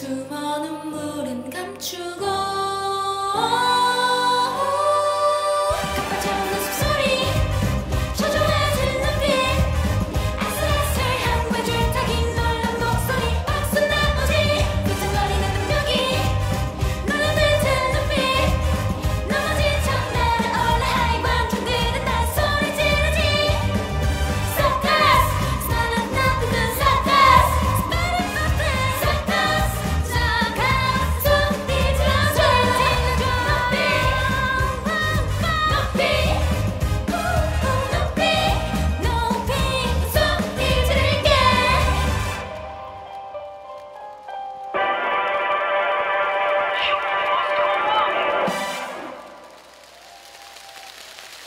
수많은 물은 감추고